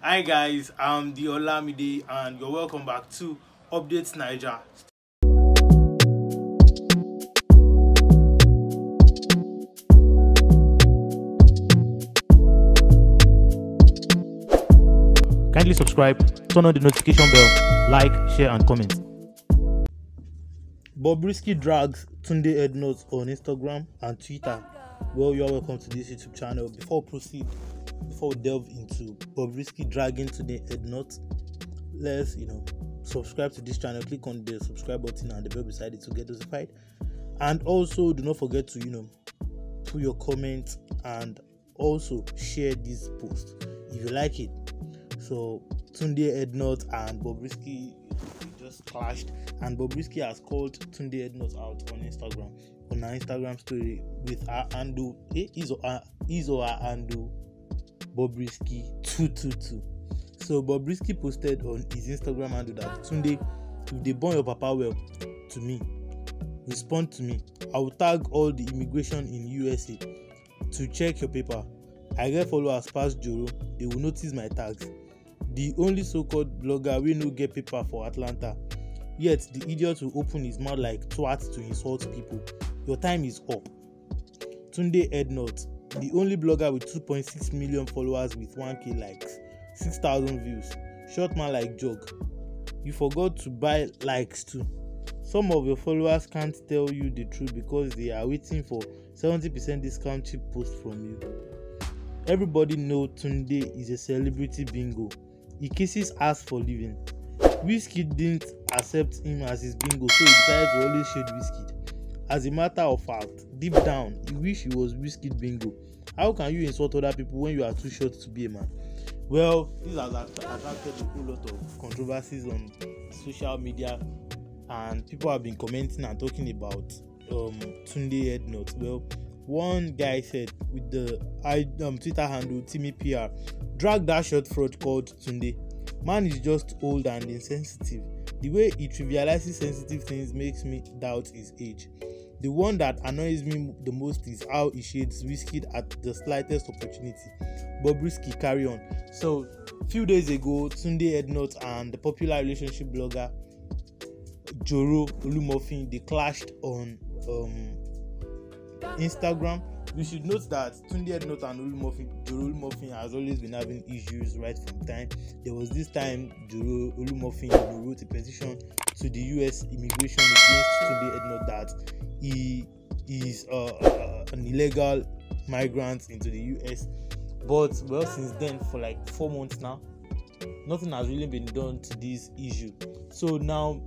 Hi guys, I'm the Olamide and you're welcome back to Updates Naija. Kindly subscribe, turn on the notification bell, like, share, and comment. Bobrisky drags Tunde Ednut on Instagram and Twitter. Well, you are welcome to this YouTube channel. Before proceed, before we delve into Bobrisky dragging Tunde Ednut, let's you know subscribe to this channel. Click on the subscribe button and the bell beside it to get notified. And also, do not forget to you know put your comments and also share this post if you like it. So Tunde Ednut and Bobrisky just clashed, and Bobrisky has called Tunde Ednut out on Instagram on her Instagram story with her handle eh, his or her, his or her handle Bobrisky two two two. So Bobrisky posted on his Instagram handle that Tunde, if they born your papa well, to me, respond to me. I will tag all the immigration in USA to check your paper. I get followers past Joro, they will notice my tags. The only so-called blogger wey no get paper for Atlanta. Yet the idiot will open his mouth like twat to insult people. Your time is up. Tunde Ednot, the only blogger with 2.6 million followers with 1k likes, 6,000 views. Short man like jog. You forgot to buy likes too. Some of your followers can't tell you the truth because they are waiting for 70% discount cheap post from you. Everybody know Tunde is a celebrity bingo. He kisses ass for living. Wizkid didn't accept him as his bingo so he decided to always shade Wizkid. As a matter of fact, deep down, he wish he was Wizkid bingo. How can you insult other people when you are too short to be a man? Well, this has att- attracted a whole lot of controversies on social media and people have been commenting and talking about um, Tunde Ednot. Well, one guy said with the um, Twitter handle Timmy PR, drag that short fraud called Tunde. Man is just old and insensitive. The way he trivializes sensitive things makes me doubt his age. The one that annoys me the most is how he shades Wizkid at the slightest opportunity. Bobrisky carry on. So, few days ago, Tunde Ednot and the popular relationship blogger Joro Olumofin they clashed on um, Instagram. We should note that Tunde Ednut and Joro Olumofin has always been having issues right from time. There was this time you know, wrote a petition to the US immigration against Tunde Ednut that he is uh, uh, an illegal migrant into the US. But well, since then, for like four months now, nothing has really been done to this issue. So now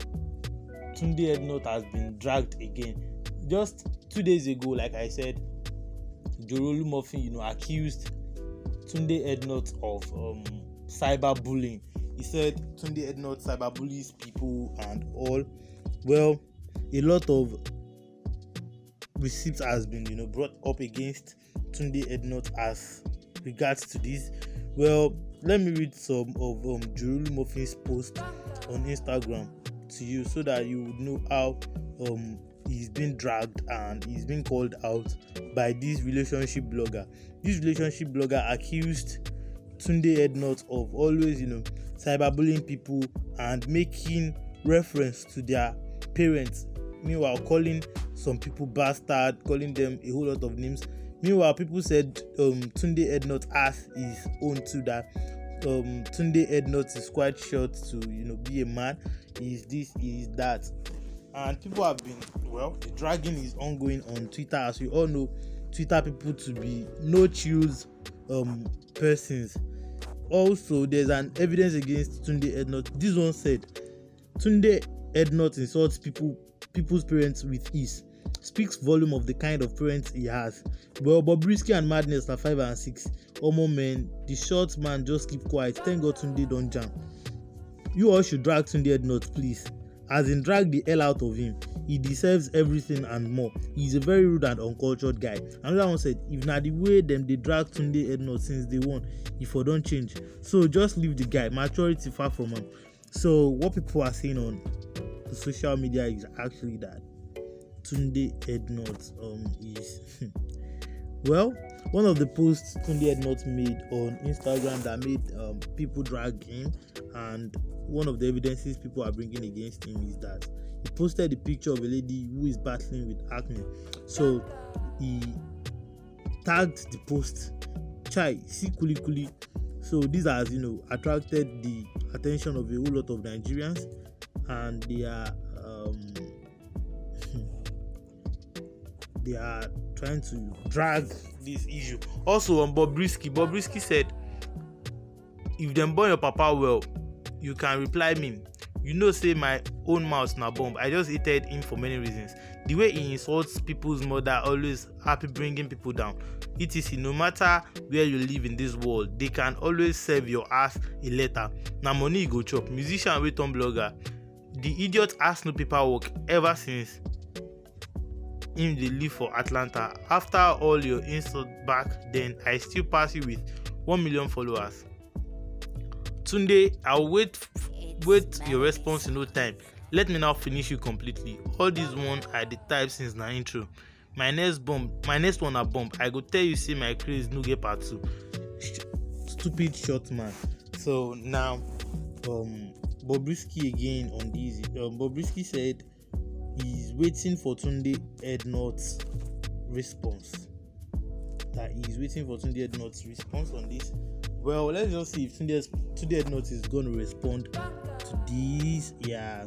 Tunde Ednut has been dragged again. Just two days ago, like I said, Joro Olumofin, you know, accused Tunde Ednut of um, cyberbullying. He said Tunde Ednut cyberbullies people and all. Well, a lot of receipts has been, you know, brought up against Tunde Ednut as regards to this. Well, let me read some of um, Joro Olumofin's post on Instagram to you so that you would know how um he's been dragged and he's been called out by this relationship blogger. This relationship blogger accused Tunde Ednut of always, you know, cyberbullying people and making reference to their parents. Meanwhile, calling some people bastard, calling them a whole lot of names. Meanwhile, people said um, Tunde Ednut asked his own too that um, Tunde Ednut is quite short to you know be a man. Is this is that, and people have been well. The dragging is ongoing on Twitter, as we all know. Twitter people to be no choose um, persons. Also, there's an evidence against Tunde Ednot. This one said Tunde Ednot insults people people's parents with ease. Speaks volume of the kind of parents he has. Well, Bobrisky and Madness are five and six. Omo men, the short man just keep quiet. Thank God Tunde don jam. You all should drag Tunde Ednot, please. As in, drag the hell out of him. He deserves everything and more. He's a very rude and uncultured guy. Another one said, if na the way dem dey drag Tunde Ednot since day one, e for don change. So just leave the guy. Maturity far from am. So what people are saying on the social media is actually that Tunde Ednot um is Well, one of the posts Tunde Ednut made on Instagram that made um, people drag him, and one of the evidences people are bringing against him is that he posted a picture of a lady who is battling with acne. So he tagged the post, Chai, see Kuli Kuli. So this has, you know, attracted the attention of a whole lot of Nigerians, and they are um, they are trying to drag this issue. Also on Bobrisky, Bobrisky said, if them born your papa well, you can reply me. You know, say my own mouth na bomb. I just hated him for many reasons. The way he insults people's mother, always happy bringing people down. Etc. No matter where you live in this world, they can always serve your ass a letter. Na money go chop. Musician wey turn blogger. The idiot has no paperwork ever since him dey live for atlanta. After all your insult back then i still pass you with one million followers. Tunde i wait wait your response in no time. Let me now finish you completely. All these one i dey type since na intro. My next bomb my next one na bomb. I go tell you say my craze no get part two. Stupid short man. So now um bobrisky again on this um, bobrisky said he's waiting for Tunde Ednut's response. That he's waiting for Tunde Ednut's response on this. Well, let's just see if Tunde Tunde Ednut is going to respond to this. Yeah.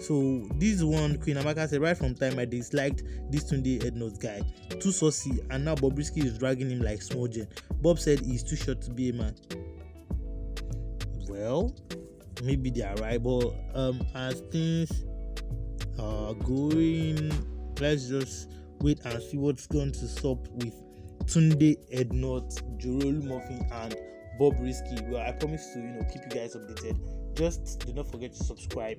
So this one, Queen Amaka said, right from time I disliked this Tunde Ednut guy, too saucy, and now Bobrisky is dragging him like small gen. Bob said he's too short to be a man. Well, maybe they are right, but um, as things uh, going. Let's just wait and see what's going to stop with Tunde Ednut, Joro Olumofin, and Bobrisky. Well, I promise to you know keep you guys updated. Just do not forget to subscribe.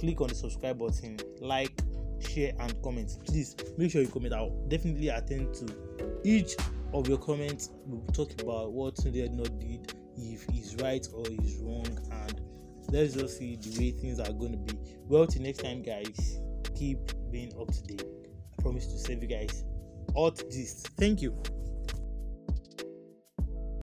Click on the subscribe button, like, share, and comment. Please make sure you comment. I'll definitely attend to each of your comments. We'll talk about what Tunde Ednut did, if he's right or he's wrong, and let's just see the way things are going to be. Well, till next time, guys, keep being up to date. I promise to save you guys all this. Thank you.